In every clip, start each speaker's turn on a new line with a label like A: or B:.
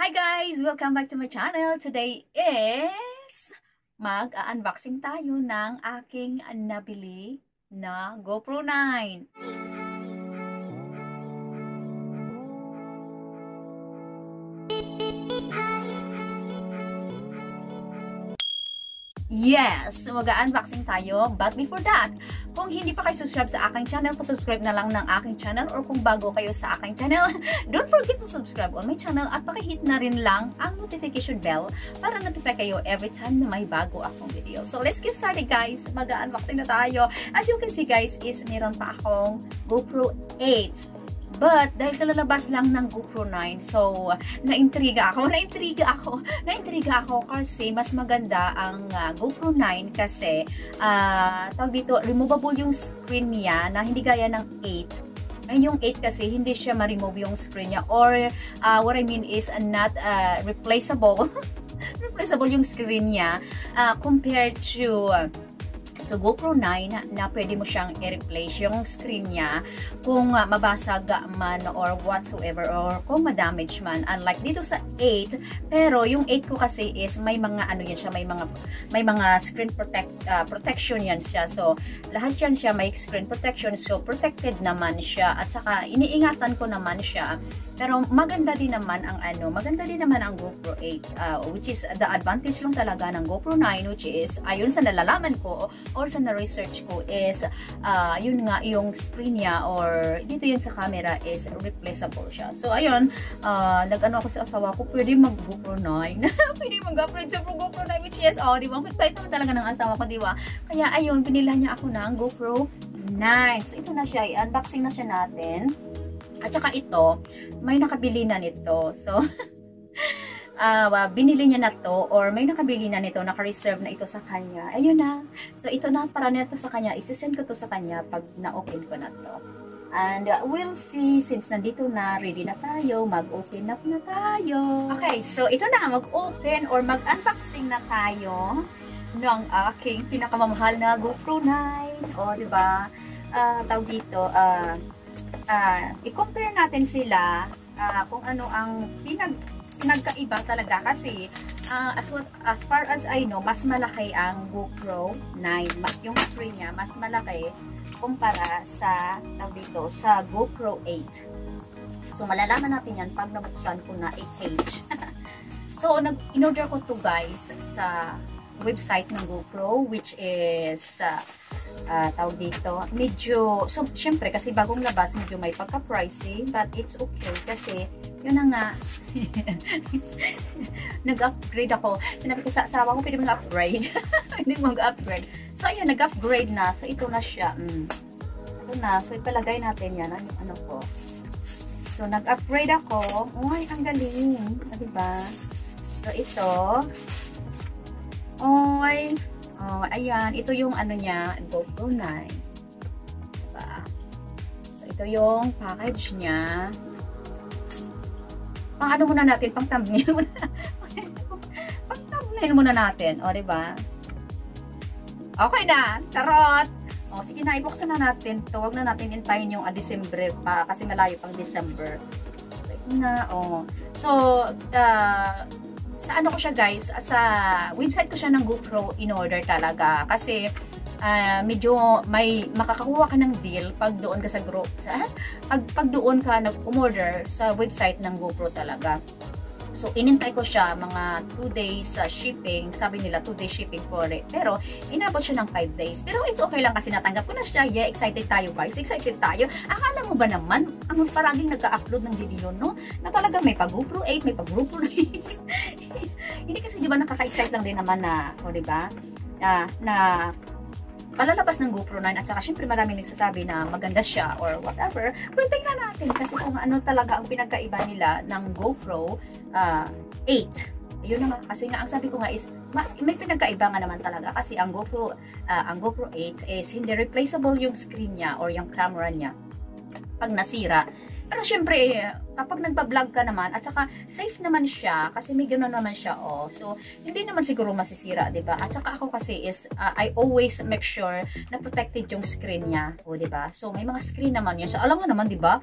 A: Hi guys! Welcome back to my channel. Today is mag-unboxing tayo ng aking nabili na GoPro 9. Yes! Mag-unboxing tayo. But before that, kung hindi pa kayo subscribe sa aking channel, pa-subscribe na lang ng aking channel or kung bago kayo sa aking channel, don't forget to subscribe on my channel at pakihit na rin lang ang notification bell para notify kayo every time na may bago akong video. So, let's get started guys! Mag-unboxing na tayo. As you can see guys, is meron pa akong GoPro 8 But, dahil kalalabas lang ng GoPro 9, so, naintriga ako, naintriga ako, naintriga ako kasi mas maganda ang uh, GoPro 9 kasi, uh, tawag dito, removable yung screen niya na hindi gaya ng 8. Ngayon yung 8 kasi hindi siya ma-remove yung screen niya or uh, what I mean is uh, not uh, replaceable. replaceable yung screen niya uh, compared to uh, to GoPro 9 na pwede mo siyang i-replace yung screen niya kung uh, mabasag man or whatsoever or kung ma-damage man. Unlike dito sa 8, pero yung 8 ko kasi is may mga ano yan siya, may mga may mga screen protect uh, protection yan siya. So lahat yan siya may screen protection so protected naman siya at saka iniingatan ko naman siya pero maganda din naman ang ano, maganda din naman ang GoPro 8 uh, which is the advantage lang talaga ng GoPro 9 which is ayon sa nalalaman ko or sa na-research ko is uh, yun nga yung screen niya or dito yun sa camera is replaceable siya. So ayun, uh, nag-ano ako sa asawa ko, pwede mag GoPro 9. pwede mag-upgrade sa GoPro 9 which is, oh, di ba? Bait naman talaga ng asawa ko, di ba? Kaya ayun, pinila niya ako ng GoPro 9. So ito na siya, i-unboxing na siya natin. At saka ito, may nakabili na nito. So, uh, binili niya na to or may nakabili na nito, naka-reserve na ito sa kanya. Ayun na. So, ito na para na to sa kanya. Isisend ko to sa kanya pag na-open ko na to. And uh, we'll see, since nandito na, ready na tayo, mag-open up na tayo. Okay, so ito na, mag-open or mag-unboxing na tayo ng aking pinakamamahal na GoPro 9. O, diba? Uh, tawag dito, uh, uh, i-compare natin sila uh, kung ano ang pinag pinagkaiba talaga kasi uh, as, as far as I know, mas malaki ang GoPro 9. Yung screen niya, mas malaki kumpara sa, dito, sa GoPro 8. So, malalaman natin yan pag nabuksan ko na 8 page. so, nag in-order ko to guys sa website ng GoPro which is uh, uh, tawag dito, medyo, so, syempre, kasi bagong labas, medyo may pagka-pricey, but it's okay, kasi, yun na nga, nag-upgrade ako. Sinabi ko sa asawa ko, pwede mo na-upgrade. Pwede mag-upgrade. So, ayun, nag-upgrade na. So, ito na siya. Mm. Ito na. So, ipalagay natin yan. Ano, ano ko. So, nag-upgrade ako. Uy, ang galing. Ah, diba? So, ito. Uy, Oh, ayan, ito yung ano niya, GoPro 9. Diba? So, ito yung package niya. Pang ano muna natin, pang thumbnail muna. pang thumbnail muna natin. O, diba? Okay na, tarot! O, sige na, ibuksan na natin to. Huwag na natin intayin yung uh, December pa, kasi malayo pang December. So, ito na, o. So, uh, sa ano ko siya guys, sa website ko siya ng GoPro in order talaga. Kasi uh, medyo may makakakuha ka ng deal pag doon ka sa group. Sa, pag, pag doon ka nag-umorder sa website ng GoPro talaga. So, inintay ko siya mga 2 days uh, shipping. Sabi nila 2 days shipping for it. Pero, inabot siya ng 5 days. Pero, it's okay lang kasi natanggap ko na siya. Yeah, excited tayo guys. Excited tayo. Akala mo ba naman, ang paraging nag-upload ng video, no? Na talaga may pag-GoPro 8, may pag-GoPro 9. Hindi kasi, di ba, nakaka-excite lang din naman na, o, di ba? Uh, na palalabas ng GoPro 9 at saka syempre maraming nagsasabi na maganda siya or whatever. Pero tingnan natin kasi kung ano talaga ang pinagkaiba nila ng GoPro uh, 8. Yun naman kasi nga ang sabi ko nga is may pinagkaiba nga naman talaga kasi ang GoPro uh, ang GoPro 8 is hindi replaceable yung screen niya or yung camera niya pag nasira pero syempre, kapag nagpa-vlog ka naman, at saka safe naman siya, kasi may gano'n naman siya, oh. So, hindi naman siguro masisira, ba diba? At saka ako kasi is, uh, I always make sure na protected yung screen niya, oh, ba diba? So, may mga screen naman yun. So, alam nga naman, ba diba?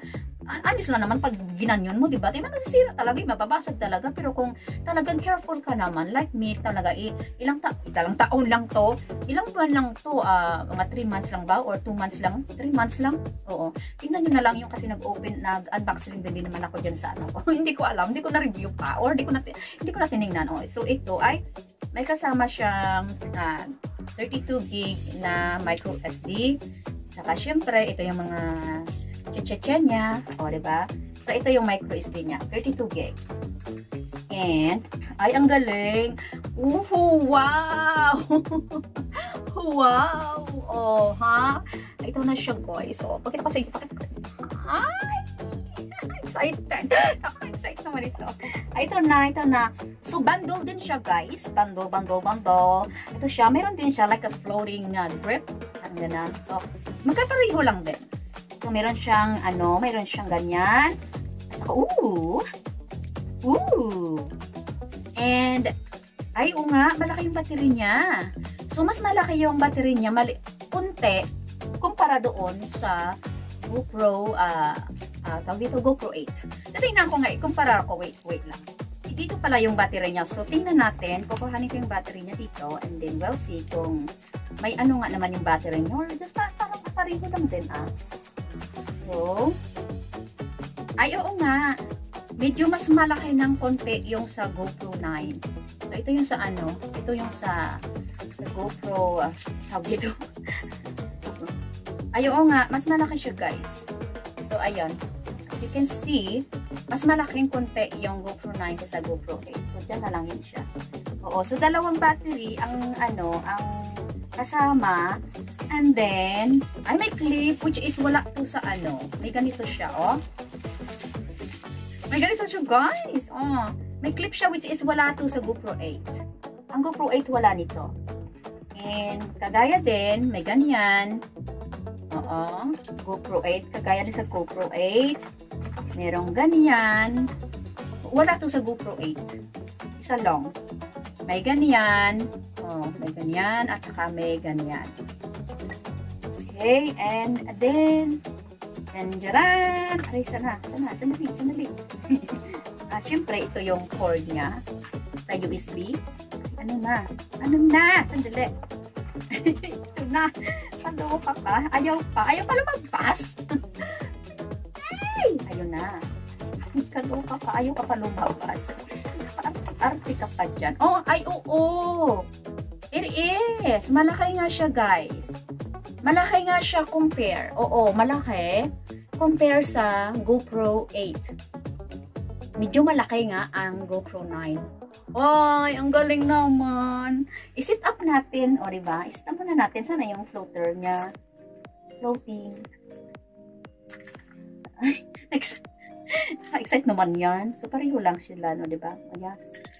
A: anis lang naman pag ginanyon mo, ba? Tingnan masisira talaga, mababasag talaga. Pero kung talagang careful ka naman, like me, talaga, eh, ilang, ta ilang taon lang to, ilang buwan lang to, uh, mga 3 months lang ba? Or 2 months lang? 3 months lang? Oo. Tingnan nyo na lang yung kasi nag-open, nag-unboxing din naman ako dyan sa ano. hindi ko alam, hindi ko na-review pa, or hindi ko na, hindi ko na tinignan. Oh. So, ito ay, may kasama siyang uh, 32 gig na micro SD. Saka, syempre, ito yung mga chicheche niya. O, diba? So, ito yung micro SD niya. 32 gig. And, ay, ang galing. Uhu, wow! wow! Oh, ha? Ito na siya, guys. Oh, pakita ko sa inyo. Pakita ko. Ay! Excited. Nakaka-excite naman ito. Ay, ito na, ito na. So, bundle din siya, guys. Bundle, bundle, bundle. Ito siya. Meron din siya like a floating uh, grip. Ang ganun. So, magkapareho lang din. So, meron siyang, ano, meron siyang ganyan. At ooh! Ooh! And, ay, oo nga, malaki yung battery niya. So, mas malaki yung battery niya, mali, kunti, kumpara doon sa GoPro, uh, uh, tawag dito, GoPro 8. Tatingnan ko nga, ikumpara ko, wait, wait lang. Dito pala yung battery niya. So, tingnan natin, kukuhanin ko yung battery niya dito, and then we'll see kung may ano nga naman yung battery niya, or just parang pareho lang din, ah. So, ay oo nga, medyo mas malaki ng konti yung sa GoPro 9. So, ito yung sa ano, ito yung sa, sa GoPro, uh, tawag ito. ay oo nga, mas malaki siya guys. So, ayun. As you can see, mas malaking konti yung GoPro 9 sa GoPro 8. So, dyan na lang yun siya. Oo, so dalawang battery ang ano, ang kasama And then, ay may clip which is wala to sa ano. May ganito siya, oh. May ganito siya, guys. Oh. May clip siya which is wala to sa GoPro 8. Ang GoPro 8 wala nito. And, kagaya din, may ganyan. Oo. GoPro 8. Kagaya din sa GoPro 8. Merong ganyan. Wala to sa GoPro 8. Isa long. May ganyan. Oh, may ganyan. At saka may ganyan. Okay, and then, Nandiyaran! Aray, sana, sana, sandali, sandali. At syempre, ito yung cord niya sa USB. Ano na? Ano na? Sandali. ito na. Palo pa pa. Ayaw pa. Ayaw pa lumabas. Ay! Ayun na. Kaloka pa. Ayaw pa pa lumabas. Arte ka pa dyan. Oh, ay, oo. Oh, oh. It is. Malaki nga siya, guys. Malaki nga siya compare. Oo, malaki. Compare sa GoPro 8. Medyo malaki nga ang GoPro 9. Ay, ang galing naman. I-sit up natin. O, diba? I-sit up na natin. Sana yung floater niya. Floating. Ay, excited naman yan. So, pareho lang sila, no, diba? Ayan.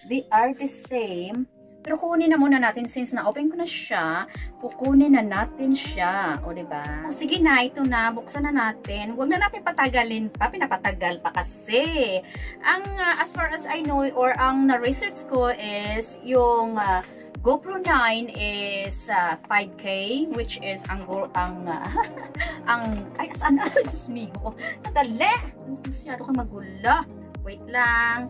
A: They are the same pero kunin na muna natin since na-open ko na siya, kukunin na natin siya. O, diba? O, sige na, ito na. Buksan na natin. Huwag na natin patagalin pa. Pinapatagal pa kasi. Ang, uh, as far as I know, or ang na-research ko is yung uh, GoPro 9 is uh, 5K, which is ang, ang, uh, ang, ay, saan na? Diyos me. Sadali! Masyado ka magula. Wait lang.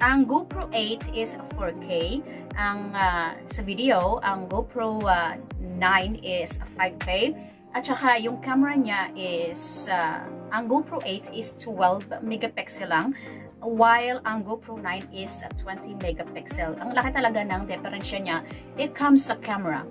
A: Ang GoPro 8 is 4K ang uh, sa video, ang GoPro uh, 9 is 5K. At saka yung camera niya is, uh, ang GoPro 8 is 12 megapixel lang. While ang GoPro 9 is 20 megapixel. Ang laki talaga ng diferensya niya. It comes sa camera.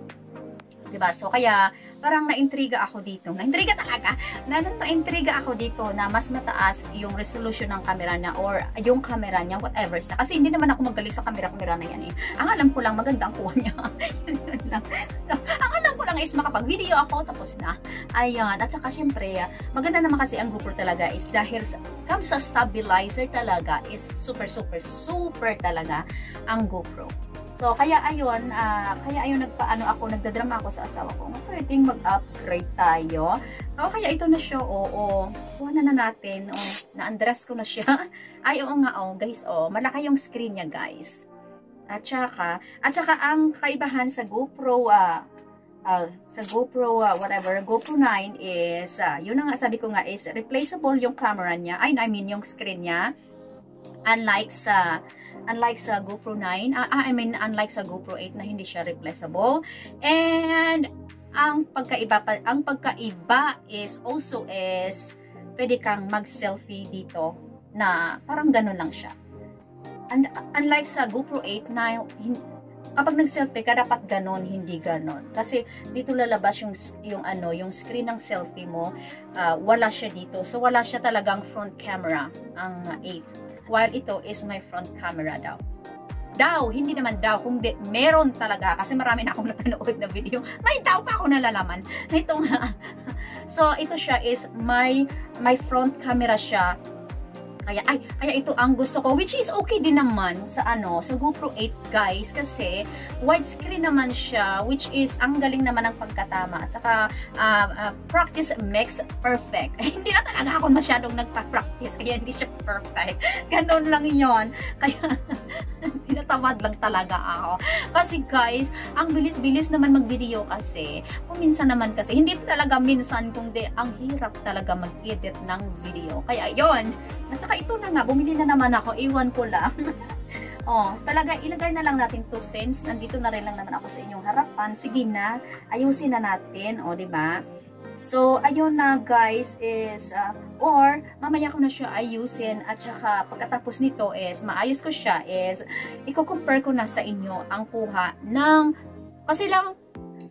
A: Diba? So, kaya, parang naintriga ako dito. Naintriga talaga. Na, naintriga ako dito na mas mataas yung resolution ng camera niya or yung camera niya, whatever. Kasi hindi naman ako magaling sa camera-camera na yan eh. Ang alam ko lang, maganda ang kuha niya. ang alam ko lang is makapag-video ako, tapos na. Ayan. At saka syempre, maganda naman kasi ang GoPro talaga is dahil sa, comes sa stabilizer talaga is super, super, super talaga ang GoPro. So, kaya ayun, uh, kaya ayun nagpaano ako, nagdadrama ako sa asawa ko. Pwedeng mag-upgrade tayo. O, kaya ito na siya, oo. Oh, Kuha na na natin. Oh, na-undress ko na siya. Ay, oo nga, oh, guys, oh. Malaki yung screen niya, guys. At saka, at saka ang kaibahan sa GoPro, uh, uh, sa GoPro, uh, whatever, GoPro 9 is, uh, yun na nga sabi ko nga is replaceable yung camera niya, I, I mean yung screen niya. Unlike sa unlike sa GoPro 9, uh, I mean unlike sa GoPro 8 na hindi siya replaceable. And ang pagkaiba pa, ang pagkaiba is also is pwede kang mag-selfie dito na parang ganun lang siya. And, unlike sa GoPro 8 na kapag nag-selfie ka dapat ganon hindi ganon. Kasi dito lalabas yung yung ano yung screen ng selfie mo uh, wala siya dito. So wala siya talagang front camera ang 8 while ito is my front camera daw. Daw, hindi naman daw, kung di, meron talaga, kasi marami na akong napanood na video, may daw pa ako nalalaman. Ito nga. so, ito siya is, my, my front camera siya, kaya, ay, kaya ito ang gusto ko, which is okay din naman sa ano, sa GoPro 8 guys, kasi widescreen naman siya, which is ang galing naman ng pagkatama. At saka, uh, uh, practice makes perfect. hindi na talaga ako masyadong nagpa-practice, kaya hindi siya perfect. Ganon lang yon Kaya, tinatamad lang talaga ako. Kasi guys, ang bilis-bilis naman mag-video kasi, kung minsan naman kasi, hindi talaga minsan, kundi ang hirap talaga mag-edit ng video. Kaya yon at saka ito na nga, bumili na naman ako. Iwan ko lang. oh, talaga ilagay na lang natin 2 cents. Nandito na rin lang naman ako sa inyong harapan. Sige na, ayusin na natin. Oh, di ba? So, ayun na guys is, uh, or mamaya ko na siya ayusin at saka pagkatapos nito is, maayos ko siya is, i-compare ko na sa inyo ang kuha ng, kasi lang,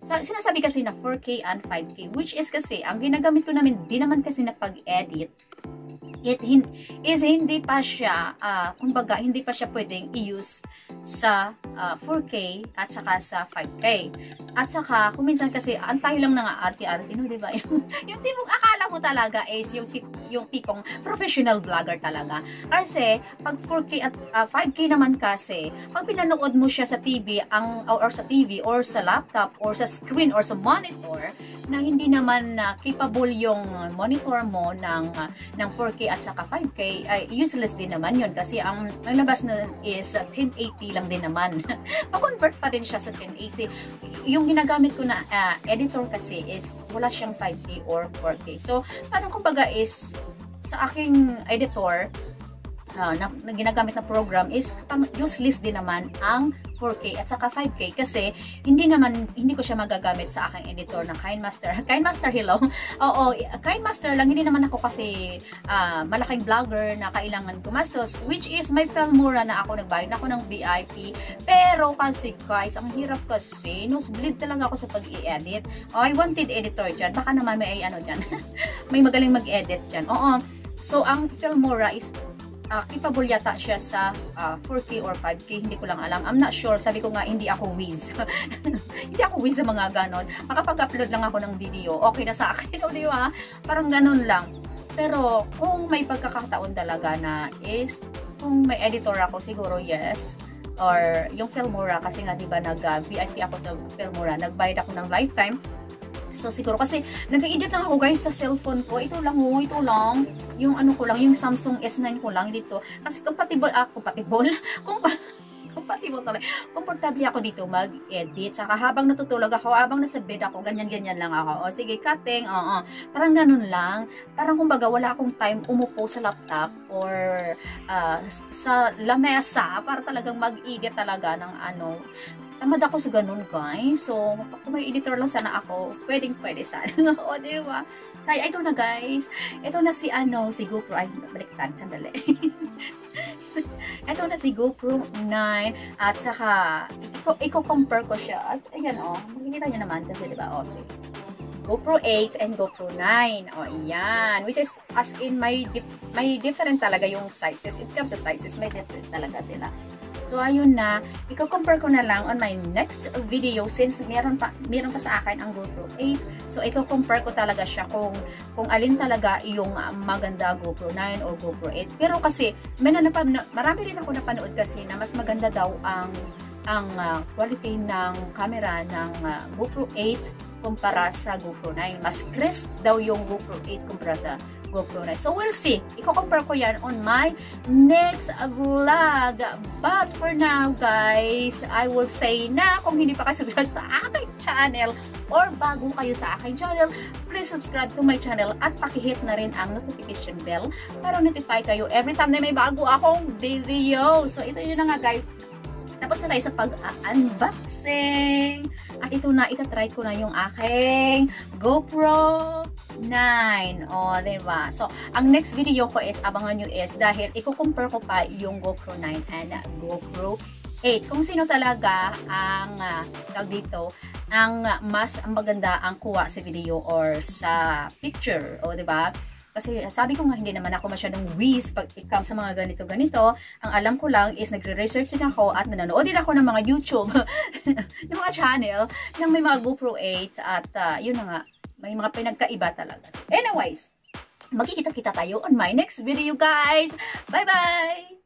A: sa, sinasabi kasi na 4K and 5K, which is kasi, ang ginagamit ko namin, di naman kasi na pag-edit, it hin is hindi pa siya, uh, kumbaga, hindi pa siya pwedeng i-use sa uh, ah, 4K at saka sa 5K. At saka, kung minsan kasi, antay lang na nga arte-arte, no, di ba? yung, yung tipong akala mo talaga is yung, yung tipong professional vlogger talaga. Kasi, pag 4K at uh, ah, 5K naman kasi, pag pinanood mo siya sa TV, ang, or, or sa TV, or sa laptop, or sa screen, or sa monitor, na hindi naman uh, capable yung monitor mo ng uh, ng 4K at saka 5K ay useless din naman yun kasi ang nalabas na is uh, 1080 lang din naman. Pa-convert pa din siya sa 1080. Yung ginagamit ko na uh, editor kasi is wala siyang 5K or 4K. So, parang kumbaga is sa aking editor uh, na, na ginagamit na program is useless din naman ang 4K at saka 5K kasi hindi naman hindi ko siya magagamit sa aking editor ng KineMaster. KineMaster hello. Oo, KineMaster lang hindi naman ako kasi uh, malaking vlogger na kailangan gumastos which is may Filmora na ako nagbayad ako ng VIP. Pero kasi guys, ang hirap kasi nosebleed talaga ako sa pag-i-edit. Oh, I wanted editor dyan. Baka naman may ano dyan. may magaling mag-edit dyan. Oo. So, ang Filmora is uh, capable yata siya sa uh, ah, 4K or 5K, hindi ko lang alam. I'm not sure, sabi ko nga, hindi ako whiz. hindi ako whiz sa mga ganon. Makapag-upload lang ako ng video, okay na sa akin, o di? Parang ganon lang. Pero, kung may pagkakataon talaga na is, kung may editor ako, siguro yes. Or, yung Filmora, kasi nga, di ba, nag-VIP uh, ako sa Filmora, nagbayad ako ng lifetime So, siguro kasi nag-edit lang ako guys sa cellphone ko. Ito lang oh, ito lang. Yung ano ko lang, yung Samsung S9 ko lang dito. Kasi compatible, ah, compatible? compatible talaga. Komportable ako dito mag-edit. Saka habang natutulog ako, habang nasa bed ako, ganyan-ganyan lang ako. O sige, cutting, oo. Parang ganun lang. Parang kumbaga, wala akong time umupo sa laptop or uh, sa lamesa para talagang mag-edit talaga ng ano, Tamad ako sa ganun, guys. So, kung may editor lang sana ako, pwedeng pwede sana. o, di ba? Kaya, ito na, guys. Ito na si, ano, si GoPro. Ay, baliktad. Sandali. ito na si GoPro 9. At saka, i-compare ko siya. At, ayan. Oh, makikita nyo naman. Kasi, di ba? O, si GoPro 8 and GoPro 9. O, ayan. Which is, as in, may, may different talaga yung sizes. It comes sa sizes, may different talaga sila. So, ayun na. Iko-compare ko na lang on my next video since meron pa, meron pa sa akin ang GoPro 8. So, iko-compare ko talaga siya kung, kung alin talaga yung maganda GoPro 9 or GoPro 8. Pero kasi, may na marami rin ako napanood kasi na mas maganda daw ang ang uh, quality ng camera ng uh, GoPro 8 kumpara sa GoPro 9. Mas crisp daw yung GoPro 8 kumpara sa GoPro 9. So, we'll see. Iko-compare ko yan on my next vlog. But for now, guys, I will say na kung hindi pa kayo subscribe sa aking channel or bago kayo sa aking channel, please subscribe to my channel at pakihit na rin ang notification bell para notify kayo every time na may bago akong video. So, ito yun na nga, guys tapos na tayo sa pag-unboxing. At ito na, itatry ko na yung aking GoPro 9. O, diba? So, ang next video ko is, abangan nyo is, dahil iko-compare ko pa yung GoPro 9 and GoPro 8. Kung sino talaga ang, uh, dito, ang mas maganda ang kuha sa video or sa picture. O, diba? Kasi sabi ko nga, hindi naman ako masyadong whiz pag ikaw sa mga ganito-ganito. Ang alam ko lang is nagre-research din ako at nanonood din ako ng mga YouTube, ng mga channel, ng may mga GoPro 8 at uh, yun nga, may mga pinagkaiba talaga. Anyways, magkikita-kita tayo on my next video guys. Bye-bye!